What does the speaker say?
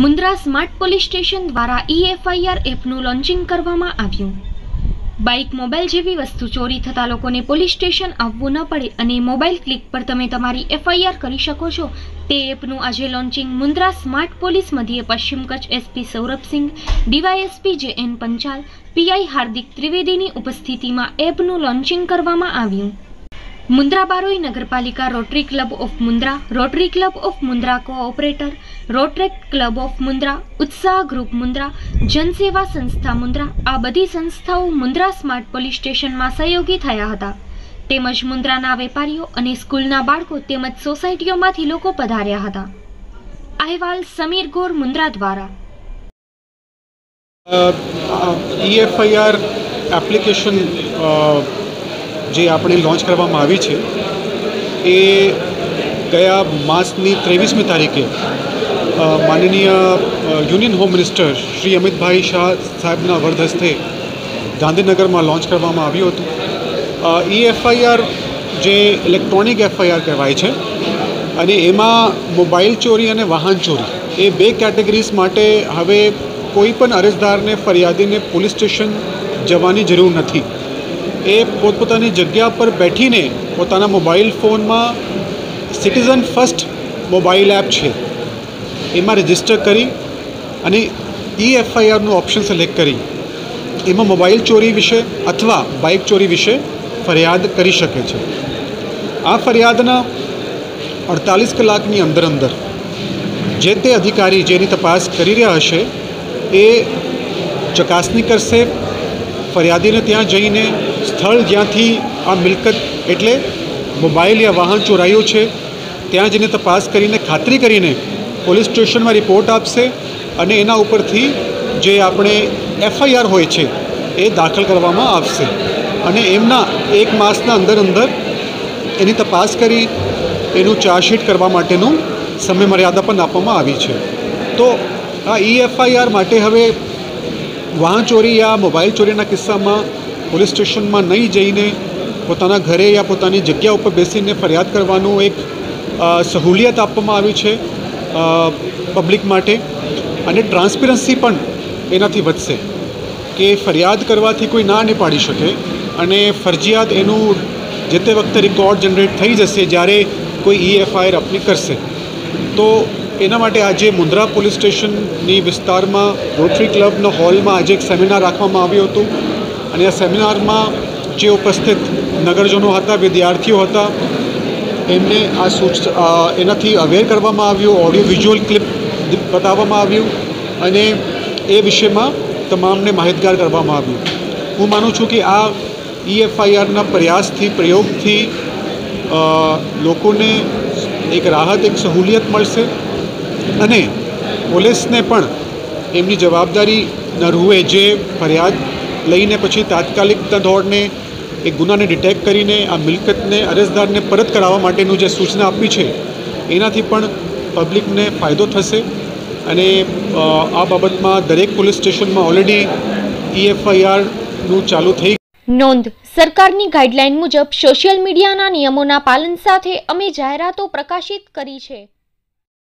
Mundra smart police station દ્વારા ઈ-એફઆઈઆર એપનું launching કરવામાં આવ્યું. બાઇક મોબાઈલ જેવી વસ્તુ ચોરી થતા લોકોને પોલીસ સ્ટેશન આવવું ન પડે અને મોબાઈલ ક્લિક પર તમે તમારી એફઆઈઆર કરી શકો છો. તે એપનું આજે લોન્ચિંગ મુન્દ્રા સ્માર્ટ પોલીસ મધ્યે પશ્ચિમ Kutch SP Saurabhsingh, DYSP J N Panchal PI Hardik ત્રિવેદીની ઉપસ્થિતિમાં એપનું લોન્ચિંગ કરવામાં આવ્યું. મુન્દ્રા બારોઈ નગરપાલિકા rotary club of Mundra rotary club of Mundra cooperator rotaract club of Mundra Utsah group Mundra જનસેવા સંસ્થા મુન્દ્રા આ બધી સંસ્થાઓ મુન્દ્રા સ્માર્ટ પોલીસ સ્ટેશનમાં સહયોગી થયા હતા. તેમજ મુન્દ્રાના વેપારીઓ અને સ્કૂલના બાળકો તેમજ સોસાયટીઓમાંથી લોકો પધાર્યા હતા. અહેવાલ સમીર ગોર મુન્દ્રા દ્વારા. ઈએફઆઈઆર એપ્લિકેશન જે આપણે લોન્ચ કરવામાં આવી છે, એ ગયા માસની ત્રેવીસમી તારીખે માનનીય union home minister Shri Amitbhai Shah સાહેબના વરદસ્તે ગાંધીનગરમાં લોન્ચ કરવામાં આવ્યું હતું. ઈએફઆઈઆર જે ઇલેક્ટ્રોનિક એફઆઈઆર કહેવાય છે, અને એમાં મોબાઈલ ચોરી અને વાહન ચોરી, એ બે કેટેગરીઝ માટે હવે કોઈ પણ અરજદારને ફરિયાદીને પોલીસ સ્ટેશન જવાની જરૂર નથી. એ પોતપોતાની જગ્યા પર બેઠીને પોતાના મોબાઈલ ફોનમાં સિટીઝન ફર્સ્ટ મોબાઈલ એપ છે. એમાં રજિસ્ટર કરી અને ઈ એફઆઈઆરનું ઓપ્શન સિલેક્ટ કરી. એમાં મોબાઈલ ચોરી વિશે અથવા બાઇક ચોરી વિશે ફરિયાદ કરી શકે છે. આ ફરિયાદના અડતાલીસ કલાકની અંદર અંદર જે તે અધિકારી જેની તપાસ કરી રહ્યા હશે એ ચકાસણી કરશે, ફરિયાદીને ત્યાં જઈને સ્થળ જ્યાંથી આ મિલકત એટલે મોબાઈલ યા વાહન ચોરાયું છે, ત્યાં જઈને તપાસ કરીને ખાતરી કરીને પોલીસ સ્ટેશનમાં રિપોર્ટ આપશે અને એના ઉપરથી જે આપણે એફઆઈઆર હોય છે, એ દાખલ કરવામાં આવશે. અને એમના એક માસના અંદર અંદર એની તપાસ કરી, એનું ચાર્જશીટ કરવા માટેનું સમય મર્યાદા પણ આપવામાં આવી છે. તો આ ઈએફઆઈઆર માટે હવે વાહન ચોરી યા મોબાઈલ ચોરીના કિસ્સામાં પોલીસ સ્ટેશનમાં નહીં જઈને પોતાના ઘરે યા પોતાની જગ્યા ઉપર બેસીને ફરિયાદ કરવાનું એક સહુલિયત આપવામાં આવી છે પબ્લિક માટે. અને ટ્રાન્સપરન્સી પણ એનાથી વધશે કે ફરિયાદ કરવાથી કોઈ ના નહીં પાડી શકે. અને ફરજિયાત એનું જે તે વખતે રેકોર્ડ જનરેટ થઈ જશે જ્યારે કોઈ ઈએફઆઈઆર અપની કરશે. તો એના માટે આજે મુન્દ્રા પોલીસ સ્ટેશનની વિસ્તારમાં રોટરી ક્લબના હોલમાં આજે એક સેમિનાર રાખવામાં આવ્યું હતું. અને આ સેમિનારમાં જે ઉપસ્થિત નગરજનો હતા, વિદ્યાર્થીઓ હતા, એમને આ સૂચ એનાથી અવેર કરવામાં આવ્યું ઓડિયો વિઝ્યુઅલ ક્લિપ બતાવવામાં આવ્યું અને એ વિષયમાં તમામને માહિતગાર કરવામાં આવ્યું. હું માનું છું કે આ ઈએફઆઈઆરના પ્રયાસથી, પ્રયોગથી લોકોને એક રાહત, એક સહુલિયત મળશે અને પોલીસને પણ એમની જવાબદારી ન રૂએ જે ફરિયાદ લઈને પછી તાત્કાલિક દોડને એ ગુનાને ડિટેક્ટ કરીને આ મિલકતને, અરજદારને પરત કરાવવા માટેનું જે સૂચના આપી છે, એનાથી પણ પબ્લિકને ફાયદો થશે. અને આ બાબતમાં દરેક પોલીસ સ્ટેશનમાં ઓલરેડી ઈએફઆઈઆરનું ચાલુ થઈ નોંધ, સરકારની ગાઈડલાઈન મુજબ સોશિયલ મીડિયાના નિયમોના પાલન સાથે અમે જાહેરાતો પ્રકાશિત કરી છે.